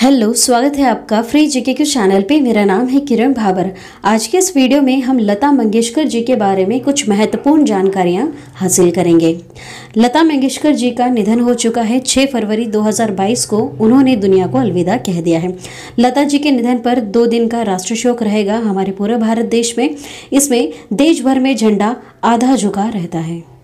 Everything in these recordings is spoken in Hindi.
हेलो, स्वागत है आपका फ्री जीके के चैनल पे। मेरा नाम है किरण भाबर। आज के इस वीडियो में हम लता मंगेशकर जी के बारे में कुछ महत्वपूर्ण जानकारियाँ हासिल करेंगे। लता मंगेशकर जी का निधन हो चुका है 6 फरवरी 2022 को। उन्होंने दुनिया को अलविदा कह दिया है। लता जी के निधन पर दो दिन का राष्ट्र शोक रहेगा हमारे पूरे भारत देश में। इसमें देश भर में झंडा आधा झुका रहता है।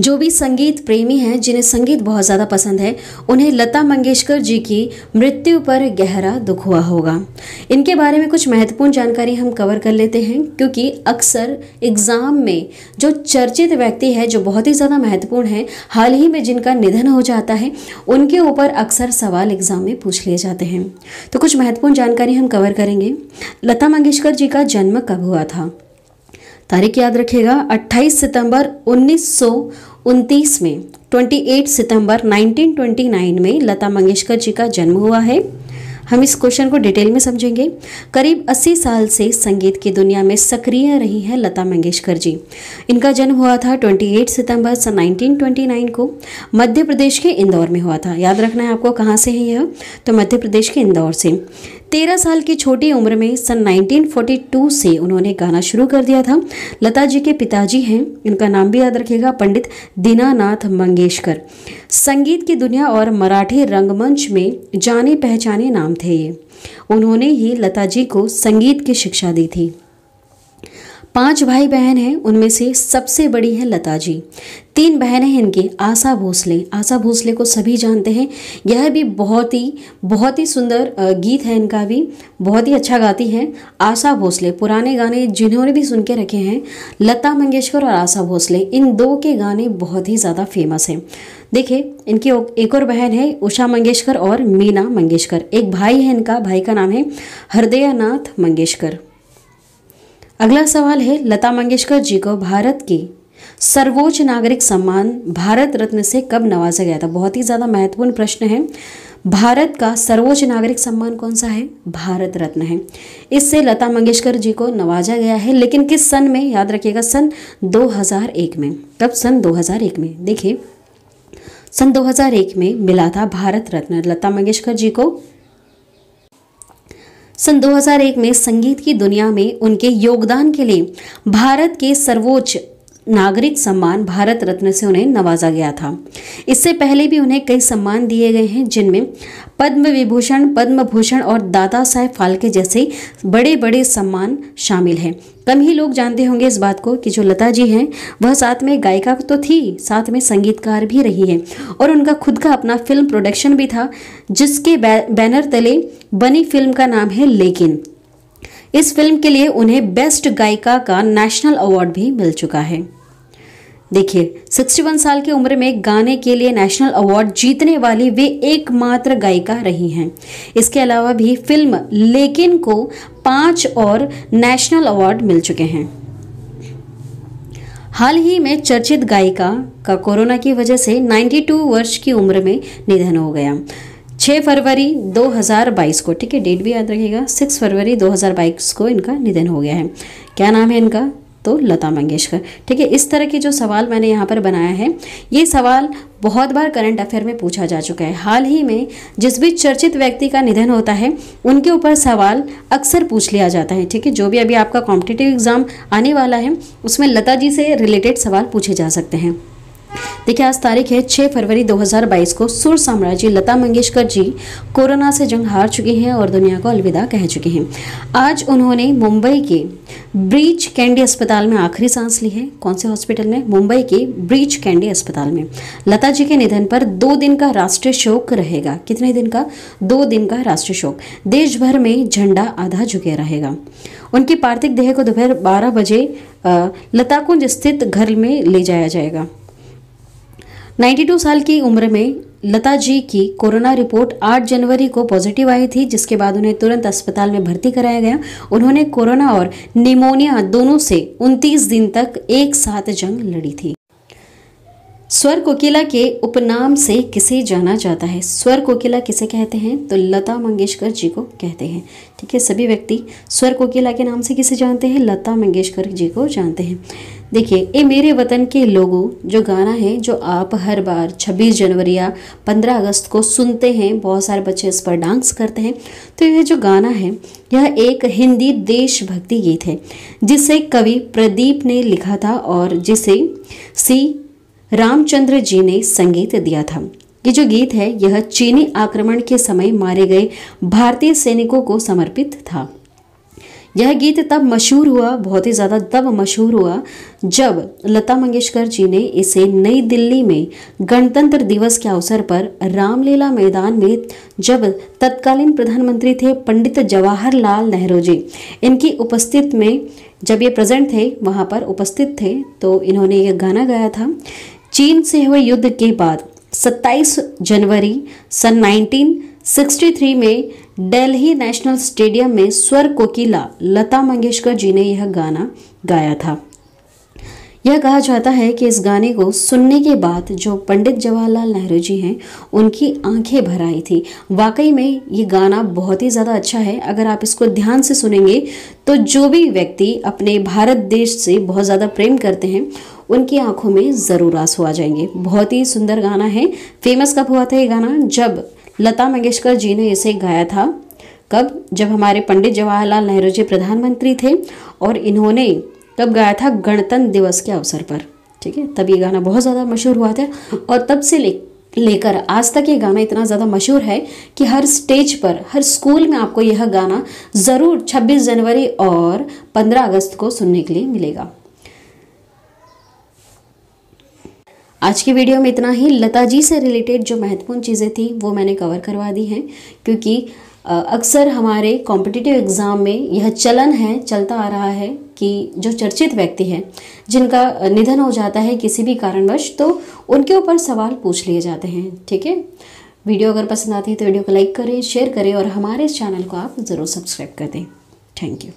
जो भी संगीत प्रेमी हैं, जिन्हें संगीत बहुत ज़्यादा पसंद है, उन्हें लता मंगेशकर जी की मृत्यु पर गहरा दुख हुआ होगा। इनके बारे में कुछ महत्वपूर्ण जानकारी हम कवर कर लेते हैं, क्योंकि अक्सर एग्ज़ाम में जो चर्चित व्यक्ति है, जो बहुत ही ज़्यादा महत्वपूर्ण है, हाल ही में जिनका निधन हो जाता है, उनके ऊपर अक्सर सवाल एग्ज़ाम में पूछ लिए जाते हैं। तो कुछ महत्वपूर्ण जानकारी हम कवर करेंगे। लता मंगेशकर जी का जन्म कब हुआ था? तारीख याद रखिएगा 28 सितंबर उन्नीस में 28 सितंबर 1929 में लता मंगेशकर जी का जन्म हुआ है। हम इस क्वेश्चन को डिटेल में समझेंगे। करीब 80 साल से संगीत की दुनिया में सक्रिय रही है लता मंगेशकर जी। इनका जन्म हुआ था 28 सितंबर सन 1929 को। मध्य प्रदेश के इंदौर में हुआ था। याद रखना है आपको कहाँ से है यह? तो मध्य प्रदेश के इंदौर से। तेरह साल की छोटी उम्र में सन 1942 से उन्होंने गाना शुरू कर दिया था। लता जी के पिताजी हैं, इनका नाम भी याद रखेगा पंडित दीनानाथ मंगेशकर। संगीत की दुनिया और मराठी रंगमंच में जाने पहचाने नाम थे ये। उन्होंने ही लता जी को संगीत की शिक्षा दी थी। पाँच भाई बहन हैं, उनमें से सबसे बड़ी है लता जी। तीन बहनें हैं इनके, आशा भोसले। आशा भोसले को सभी जानते हैं। यह भी बहुत ही बहुत ही सुंदर गीत है इनका भी। बहुत ही अच्छा गाती हैं आशा भोसले। पुराने गाने जिन्होंने भी सुन के रखे हैं, लता मंगेशकर और आशा भोसले, इन दो के गाने बहुत ही ज़्यादा फ़ेमस हैं। देखिए, इनकी एक और बहन है, उषा मंगेशकर और मीना मंगेशकर। एक भाई है इनका, भाई का नाम है हृदयनाथ मंगेशकर। अगला सवाल है लता मंगेशकर जी को भारत की सर्वोच्च नागरिक सम्मान भारत रत्न से कब नवाजा गया था? बहुत ही ज़्यादा महत्वपूर्ण प्रश्न है। भारत का सर्वोच्च नागरिक सम्मान कौन सा है? भारत रत्न है। इससे लता मंगेशकर जी को नवाजा गया है, लेकिन किस सन में? याद रखिएगा, सन 2001 में। कब? सन 2001 में। देखिए, सन 2001 में मिला था भारत रत्न। लता मंगेशकर जी को सन 2001 में संगीत की दुनिया में उनके योगदान के लिए भारत के सर्वोच्च नागरिक सम्मान भारत रत्न से उन्हें नवाजा गया था। इससे पहले भी उन्हें कई सम्मान दिए गए हैं, जिनमें पद्म विभूषण, पद्म भूषण और दादा साहेब फाल्के जैसे बड़े बड़े सम्मान शामिल हैं। कम ही लोग जानते होंगे इस बात को कि जो लता जी हैं, वह साथ में गायिका तो थी, साथ में संगीतकार भी रही है और उनका खुद का अपना फ़िल्म प्रोडक्शन भी था, जिसके बैनर तले बनी फ़िल्म का नाम है लेकिन। इस फ़िल्म के लिए उन्हें बेस्ट गायिका का नेशनल अवार्ड भी मिल चुका है। देखिए 61 साल की उम्र में गाने के लिए नेशनल अवार्ड जीतने वाली वे एकमात्र गायिका रही हैं। इसके अलावा भी फ़िल्म लेकिन को पाँच और नेशनल अवार्ड मिल चुके हैं। हाल ही में चर्चित गायिका का कोरोना की वजह से 92 वर्ष की उम्र में निधन हो गया। 6 फरवरी 2022 को, ठीक है डेट भी याद रखिएगा 6 फरवरी 2022 को इनका निधन हो गया है। क्या नाम है इनका? तो लता मंगेशकर। ठीक है, इस तरह के जो सवाल मैंने यहाँ पर बनाया है, ये सवाल बहुत बार करंट अफेयर में पूछा जा चुका है। हाल ही में जिस भी चर्चित व्यक्ति का निधन होता है, उनके ऊपर सवाल अक्सर पूछ लिया जाता है, ठीक है, जो भी अभी आपका कॉम्पिटेटिव एग्ज़ाम आने वाला है, उसमें लता जी से रिलेटेड सवाल पूछे जा सकते हैं। देखिए, आज तारीख है 6 फरवरी 2022 को। सुर साम्राज्य लता मंगेशकर जी कोरोना से जंग हार चुके हैं और दुनिया को अलविदा कह चुके हैं। आज उन्होंने मुंबई के ब्रीच कैंडी अस्पताल में आखिरी सांस ली है। कौन से हॉस्पिटल में? मुंबई के ब्रीच कैंडी अस्पताल में। लता जी के निधन पर दो दिन का राष्ट्रीय शोक रहेगा। कितने दिन का? दो दिन का राष्ट्रीय शोक। देश भर में झंडा आधा झुके रहेगा। उनकी पार्थिव देह को दोपहर बारह बजे लताकुंज स्थित घर में ले जाया जाएगा। 92 साल की उम्र में लता जी की कोरोना रिपोर्ट 8 जनवरी को पॉजिटिव आई थी, जिसके बाद उन्हें तुरंत अस्पताल में भर्ती कराया गया। उन्होंने कोरोना और निमोनिया दोनों से 29 दिन तक एक साथ जंग लड़ी थी। स्वर कोकिला के उपनाम से किसे जाना जाता है? स्वर कोकिला किसे कहते हैं? तो लता मंगेशकर जी को कहते हैं। ठीक है, सभी व्यक्ति स्वर कोकिला के नाम से किसे जानते हैं? लता मंगेशकर जी को जानते हैं। देखिए ये मेरे वतन के लोगों, जो गाना है, जो आप हर बार 26 जनवरी या 15 अगस्त को सुनते हैं, बहुत सारे बच्चे इस पर डांस करते हैं तो यह जो गाना है, यह एक हिंदी देशभक्ति गीत है, जिसे कवि प्रदीप ने लिखा था और जिसे सी रामचंद्र जी ने संगीत दिया था। ये जो गीत है, यह चीनी आक्रमण के समय मारे गए भारतीय सैनिकों को समर्पित था। यह गीत तब मशहूर हुआ, बहुत ही ज़्यादा तब मशहूर हुआ, जब लता मंगेशकर जी ने इसे नई दिल्ली में गणतंत्र दिवस के अवसर पर रामलीला मैदान में, जब तत्कालीन प्रधानमंत्री थे पंडित जवाहरलाल नेहरू जी, इनकी उपस्थित में जब ये प्रेजेंट थे, वहाँ पर उपस्थित थे तो इन्होंने यह गाना गाया था। चीन से हुए युद्ध के बाद 27 जनवरी सन 1963 में दिल्ली नेशनल स्टेडियम में स्वर कोकिला लता मंगेशकर जी ने यह गाना गाया था। यह कहा जाता है कि इस गाने को सुनने के बाद जो पंडित जवाहरलाल नेहरू जी हैं, उनकी आँखें भर आई थी। वाकई में ये गाना बहुत ही ज़्यादा अच्छा है। अगर आप इसको ध्यान से सुनेंगे तो जो भी व्यक्ति अपने भारत देश से बहुत ज़्यादा प्रेम करते हैं, उनकी आँखों में ज़रूर आँसू आ जाएँगे। बहुत ही सुंदर गाना है। फ़ेमस कब हुआ था ये गाना? जब लता मंगेशकर जी ने इसे गाया था। कब? जब हमारे पंडित जवाहरलाल नेहरू जी प्रधानमंत्री थे और इन्होंने कब गाया था गणतंत्र दिवस के अवसर पर, ठीक है? तब ये गाना बहुत ज़्यादा मशहूर हुआ था और तब से ले, लेकर आज तक ये गाना इतना ज़्यादा मशहूर है कि हर स्टेज पर, हर स्कूल में आपको यह गाना ज़रूर 26 जनवरी और 15 अगस्त को सुनने के लिए मिलेगा। आज की वीडियो में इतना ही। लता जी से रिलेटेड जो महत्वपूर्ण चीज़ें थी, वो मैंने कवर करवा दी हैं, क्योंकि अक्सर हमारे कॉम्पिटिटिव एग्ज़ाम में यह चलन है, चलता आ रहा है कि जो चर्चित व्यक्ति हैं, जिनका निधन हो जाता है किसी भी कारणवश तो उनके ऊपर सवाल पूछ लिए जाते हैं, ठीक है? वीडियो अगर पसंद आती है तो वीडियो को लाइक करें, शेयर करें और हमारे इस चैनल को आप ज़रूर सब्सक्राइब कर दें। Thank you.